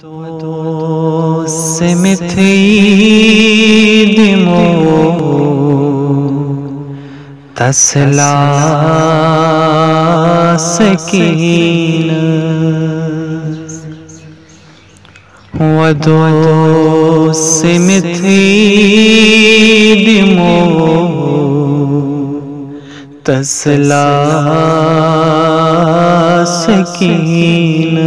तो सिमिथी दिमो तसला सकीन वदो सिमिथी दिमो तसला सकीन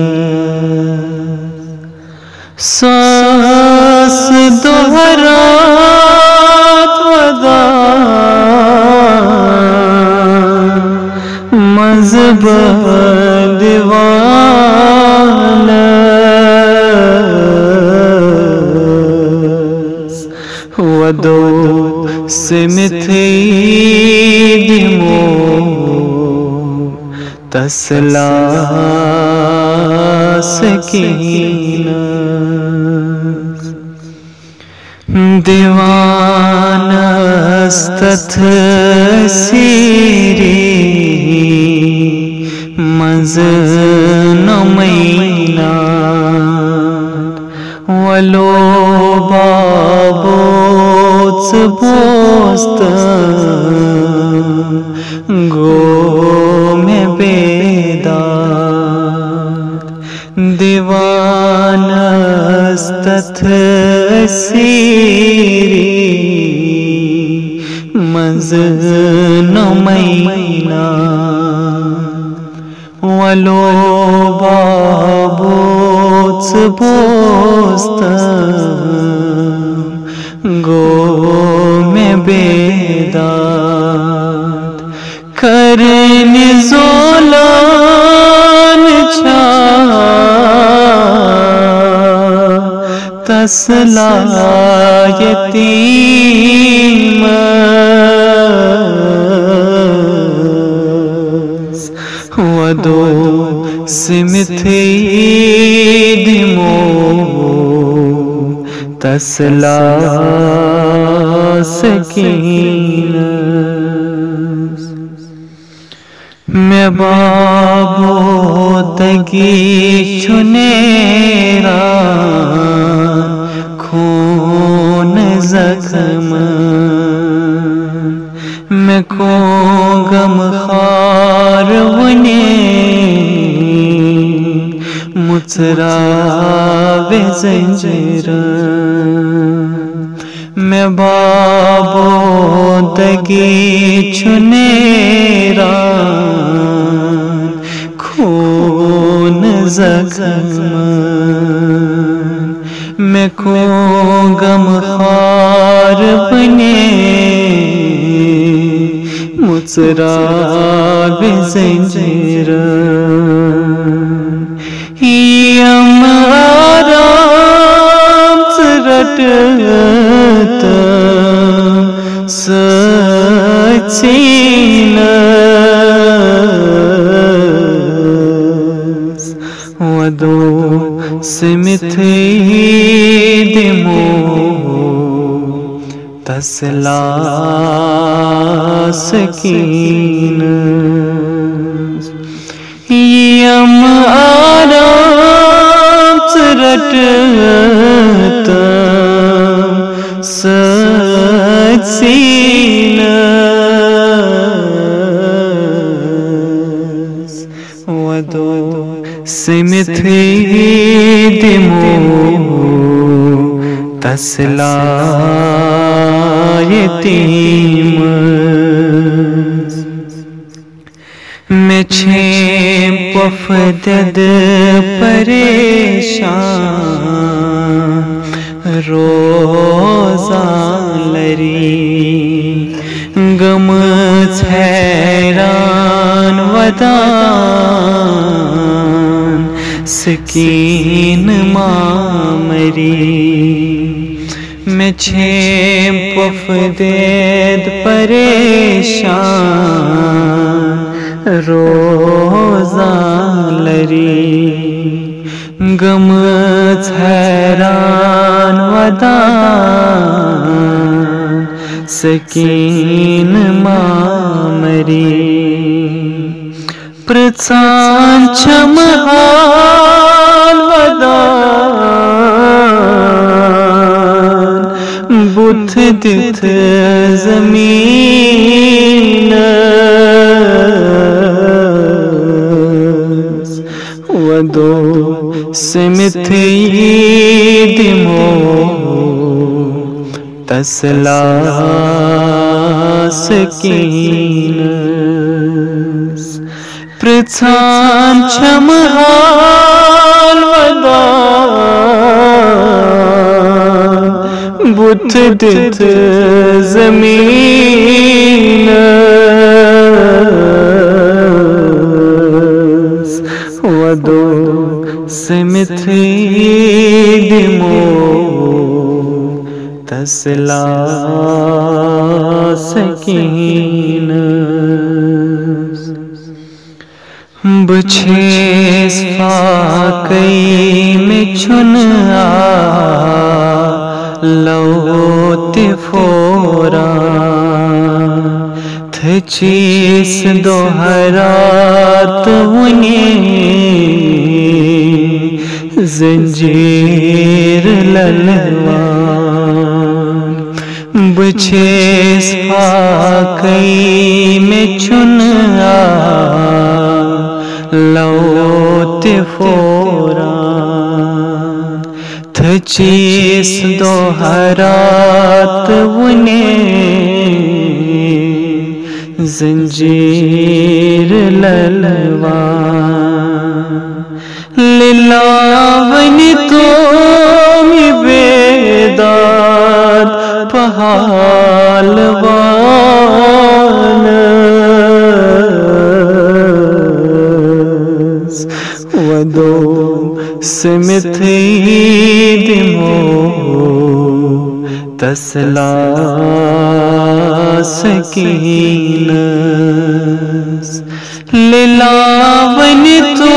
दोहरात मजब दीवान। वदो सिमिथी दिमो। तसला सकीन दीवानस्तथ सीरी मज नमैना वलो बाबोच बोस्त गो में बेदा दीवानस्तथ सीरी मज नमैना वलो बाबोच बोस्त तसला यतीम वदो सिमिथी दिमो। तसला सकीन मैं बाबो तगी चुनेरा खून जख्म मैं को गम खार वने मुचरा वे मैं बाबो दगी छुनेरा खून जख्म मैं गम खार बने यम रटत सचीन वदो सिमिथी दिमो तसला सकीन यम आराम रटत सचीन वदो सिमिथी दिमो तसला यतीम मैं छे पफदद परेशान रोजा लरी। गम हैरान वदान सकीन मामरी। मैं छे पफदेद परेशान। रोजा लरी गम हैरान वदान। सकीन मामरी पृथान छम हाल दिथ ज़मीन वदो सिमिथी दिमो तसला सकीन पृथान छमहाल वदा बुथ दित ज़मीन वदो सिमिथी दिमो तसला सकीन। बछेस फाकई में चुन आ लौते फोरा थचीस दोहरात उन्हें जंजीर ललवा बछेस फाकई में चुन लौते फोरा। थचीस दोहरात उन्हें जंजीर ललवा। लीलावन तो बेदार पहालवान। वदो सिमिथी दिमो तसला सकीन लीलावन तो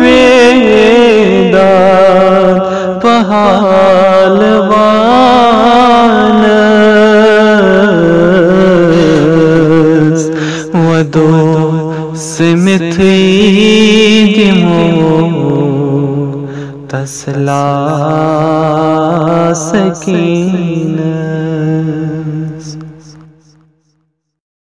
बेदा पहालवान वदो सिमिथी दिमो तसला सकीन